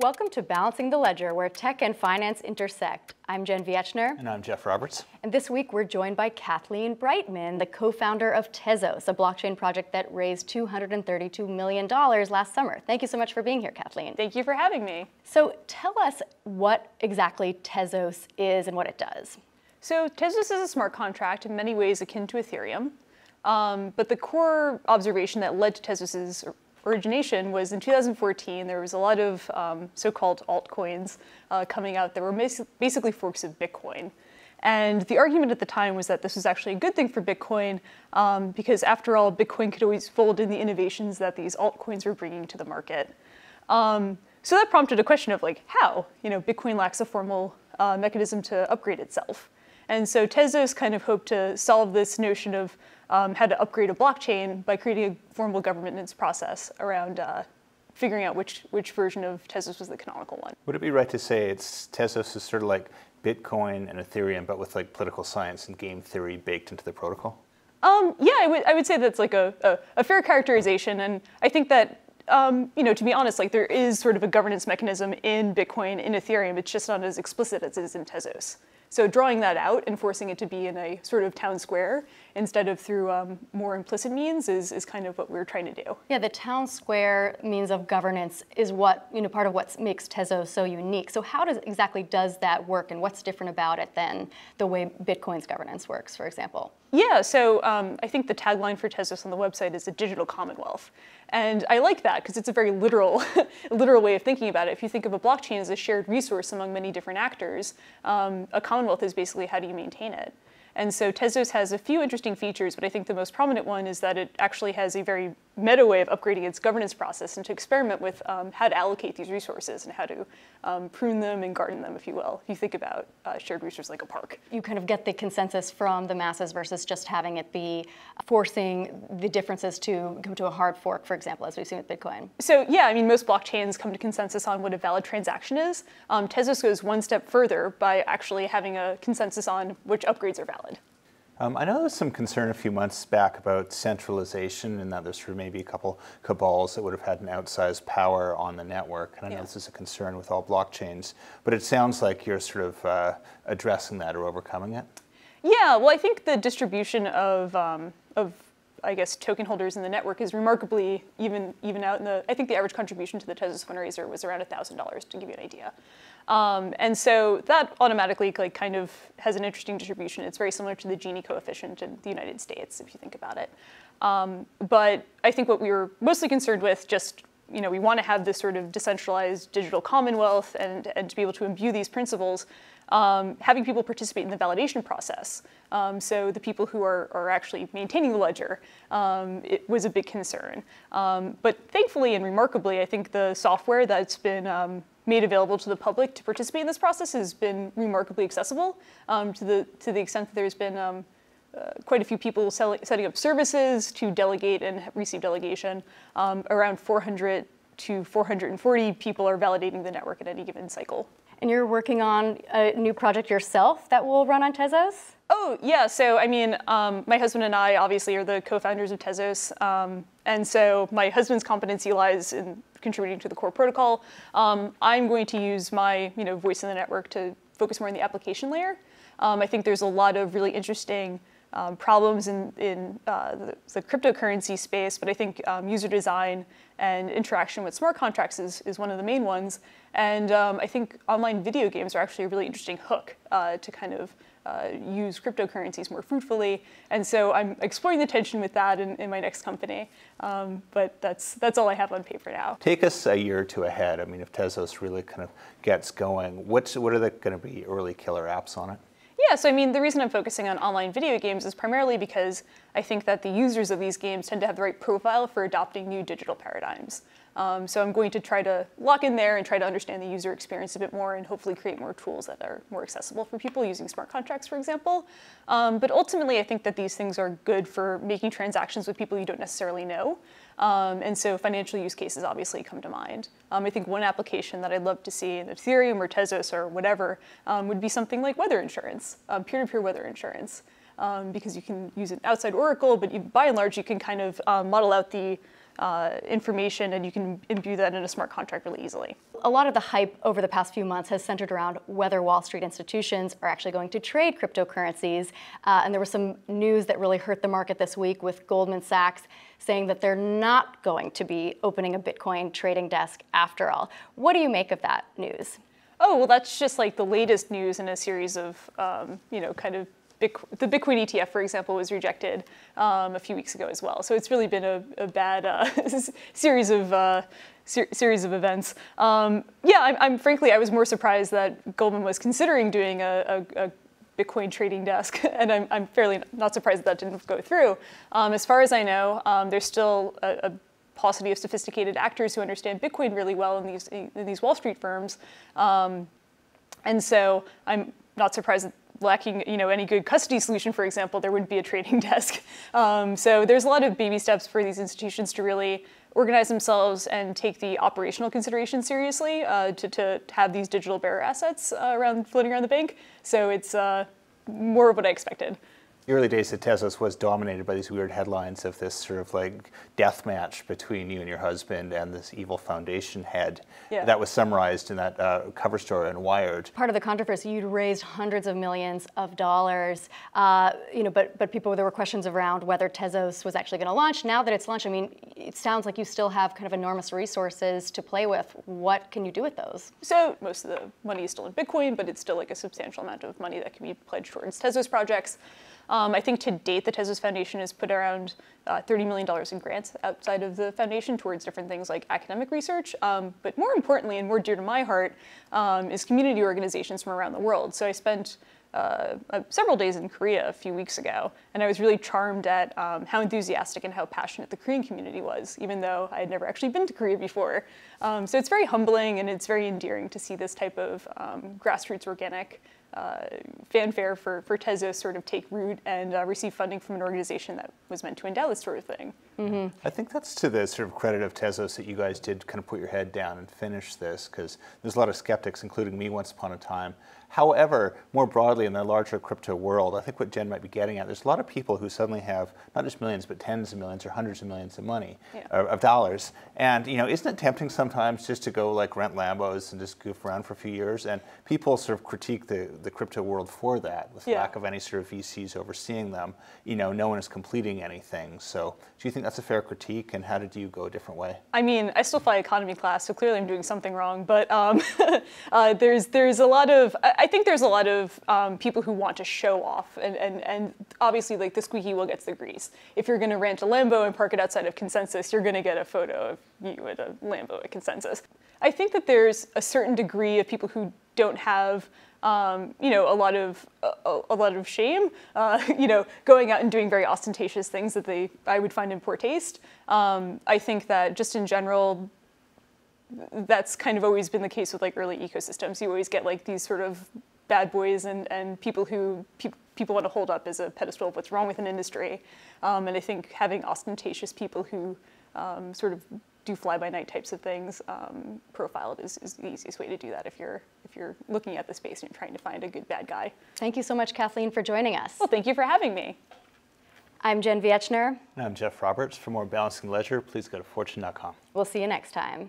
Welcome to Balancing the Ledger, where tech and finance intersect. I'm Jen Wieczner. And I'm Jeff Roberts. And this week we're joined by Kathleen Breitman, the co-founder of Tezos, a blockchain project that raised $232 million last summer. Thank you so much for being here, Kathleen. Thank you for having me. So tell us what exactly Tezos is and what it does. So Tezos is a smart contract in many ways akin to Ethereum. Um, but the core observation that led to Tezos's origination was in 2014. There was a lot of um, so-called altcoins uh, coming out that were basically forks of Bitcoin. And the argument at the time was that this was actually a good thing for Bitcoin um, because, after all, Bitcoin could always fold in the innovations that these altcoins were bringing to the market. Um, so that prompted a question of like, how? You know, Bitcoin lacks a formal uh, mechanism to upgrade itself. And so Tezos kind of hoped to solve this notion of um, how to upgrade a blockchain by creating a formal governance process around uh, figuring out which, which version of Tezos was the canonical one. Would it be right to say it's Tezos is sort of like Bitcoin and Ethereum, but with like political science and game theory baked into the protocol? Um, yeah, I would, I would say that's like a, a, a fair characterization. And I think that um, you know, to be honest, like there is sort of a governance mechanism in Bitcoin, in Ethereum. It's just not as explicit as it is in Tezos. So drawing that out and forcing it to be in a sort of town square instead of through um, more implicit means is, is kind of what we're trying to do. Yeah, the town square means of governance is what, you know, part of what makes Tezos so unique. So how does exactly does that work and what's different about it than the way Bitcoin's governance works, for example? Yeah, so um, I think the tagline for Tezos on the website is a digital commonwealth. And I like that because it's a very literal, literal way of thinking about it. If you think of a blockchain as a shared resource among many different actors, um, a commonwealth is basically how do you maintain it. And so Tezos has a few interesting features, but I think the most prominent one is that it actually has a very meta way of upgrading its governance process and to experiment with um, how to allocate these resources and how to um, prune them and garden them, if you will. If you think about uh, shared resources like a park. You kind of get the consensus from the masses versus just having it be forcing the differences to come to a hard fork, for example, as we've seen with Bitcoin. So yeah, I mean, most blockchains come to consensus on what a valid transaction is. Um, Tezos goes one step further by actually having a consensus on which upgrades are valid. Um, I know there was some concern a few months back about centralization and that there's sort of maybe a couple cabals that would have had an outsized power on the network. And I know yeah. this is a concern with all blockchains, but it sounds like you're sort of uh, addressing that or overcoming it. Yeah, well, I think the distribution of, um, of I guess, token holders in the network is remarkably even even out in the. I think the average contribution to the Tezos fundraiser was around thousand dollars to give you an idea. Um, and so that automatically like kind of has an interesting distribution. It's very similar to the Gini coefficient in the United States, if you think about it. Um, but I think what we were mostly concerned with just you know, we want to have this sort of decentralized digital commonwealth and, and to be able to imbue these principles, um, having people participate in the validation process. Um, so the people who are, are actually maintaining the ledger, um, it was a big concern. Um, but thankfully and remarkably, I think the software that's been um, made available to the public to participate in this process has been remarkably accessible um, to, the, to the extent that there's been uh, quite a few people sell, setting up services to delegate and receive delegation. Um, around 400 to 440 people are validating the network at any given cycle. And you're working on a new project yourself that will run on Tezos? Oh, yeah. So, I mean, um, my husband and I obviously are the co founders of Tezos. Um, and so my husband's competency lies in contributing to the core protocol. Um, I'm going to use my you know, voice in the network to focus more on the application layer. Um, I think there's a lot of really interesting um, problems in, in uh, the, the, cryptocurrency space, but I think um, user design and interaction with smart contracts is, is one of the main ones. And um, I think online video games are actually a really interesting hook uh, to kind of uh, use cryptocurrencies more fruitfully. And so I'm exploring the tension with that in, in my next company. Um, but that's, that's all I have on paper now. Take us a year or two ahead. I mean, if Tezos really kind of gets going, what's, what are the going to be early killer apps on it? Yeah, so I mean, the reason I'm focusing on online video games is primarily because I think that the users of these games tend to have the right profile for adopting new digital paradigms. Um, so I'm going to try to lock in there and try to understand the user experience a bit more and hopefully create more tools that are more accessible for people using smart contracts, for example. Um, but ultimately, I think that these things are good for making transactions with people you don't necessarily know. Um, and so financial use cases obviously come to mind. Um, I think one application that I'd love to see in Ethereum or Tezos or whatever um, would be something like weather insurance, um, peer-to-peer weather insurance. Um, because you can use an outside oracle, but you, by and large, you can kind of um, model out the uh, information, and you can imbue that in a smart contract really easily. A lot of the hype over the past few months has centered around whether Wall Street institutions are actually going to trade cryptocurrencies. Uh, and there was some news that really hurt the market this week with Goldman Sachs saying that they're not going to be opening a Bitcoin trading desk after all. What do you make of that news? Oh, well, that's just like the latest news in a series of, um, you know, kind of the Bitcoin ETF, for example, was rejected um, a few weeks ago as well. So it's really been a, a bad uh, series of uh, ser series of events. Um, yeah, I'm, I'm, frankly I was more surprised that Goldman was considering doing a, a, a Bitcoin trading desk, and I'm, I'm, fairly not surprised that that didn't go through. Um, as far as I know, um, there's still a, paucity of sophisticated actors who understand Bitcoin really well in these in these Wall Street firms, um, and so I'm not surprised lacking you know any good custody solution, for example, there wouldn't be a trading desk. Um, so there's a lot of baby steps for these institutions to really organize themselves and take the operational consideration seriously uh, to, to have these digital bearer assets uh, around floating around the bank. So it's uh, more of what I expected the early days of Tezos was dominated by these weird headlines of this sort of like death match between you and your husband and this evil foundation head. Yeah. That was summarized in that uh, cover story in Wired. Part of the controversy, you'd raised hundreds of millions of dollars, uh, you know, but but people there were questions around whether Tezos was actually going to launch. Now that it's launched, I mean, it sounds like you still have kind of enormous resources to play with. What can you do with those? So most of the money is still in Bitcoin, but it's still like a substantial amount of money that can be pledged towards Tezos projects. Um, I think to date, the Tezos Foundation has put around uh, $30 million in grants outside of the foundation towards different things like academic research. Um, but more importantly, and more dear to my heart, um, is community organizations from around the world. So I spent uh, uh, several days in Korea a few weeks ago, and I was really charmed at um, how enthusiastic and how passionate the Korean community was, even though I had never actually been to Korea before. Um, so it's very humbling and it's very endearing to see this type of um, grassroots organic uh, fanfare for, for Tezos sort of take root and uh, receive funding from an organization that was meant to endow this sort of thing. Mm-hmm. I think that's to the sort of credit of Tezos that you guys did kind of put your head down and finish this because there's a lot of skeptics, including me once upon a time. However, more broadly in the larger crypto world, I think what Jen might be getting at, there's a lot of people who suddenly have not just millions, but tens of millions or hundreds of millions of money, yeah. uh, of dollars. And you know, isn't it tempting sometimes just to go like rent Lambos and just goof around for a few years? And people sort of critique the, the crypto world for that, with yeah. lack of any sort of VCs overseeing them. You know, no one is completing anything. So do you think that's a fair critique, and how did you go a different way? I mean, I still fly economy class, so clearly I'm doing something wrong. But um, uh, there's there's a lot of I think there's a lot of um, people who want to show off, and, and and obviously like the squeaky wheel gets the grease. If you're going to rent a Lambo and park it outside of Consensus, you're going to get a photo of you at a Lambo at Consensus. I think that there's a certain degree of people who don't have um, you know, a lot of a, a lot of shame, uh, you know, going out and doing very ostentatious things that they I would find in poor taste. Um, I think that just in general, that's kind of always been the case with like early ecosystems. You always get like these sort of bad boys and, and people who pe people want to hold up as a pedestal of what's wrong with an industry. Um, and I think having ostentatious people who um, sort of do fly-by-night types of things, um, profiled is, is, the easiest way to do that if you're if you're looking at the space and you're trying to find a good bad guy. Thank you so much, Kathleen, for joining us. Well, thank you for having me. I'm Jen Wieczner. And I'm Jeff Roberts. For more Balancing Ledger, please go to fortune.com. We'll see you next time.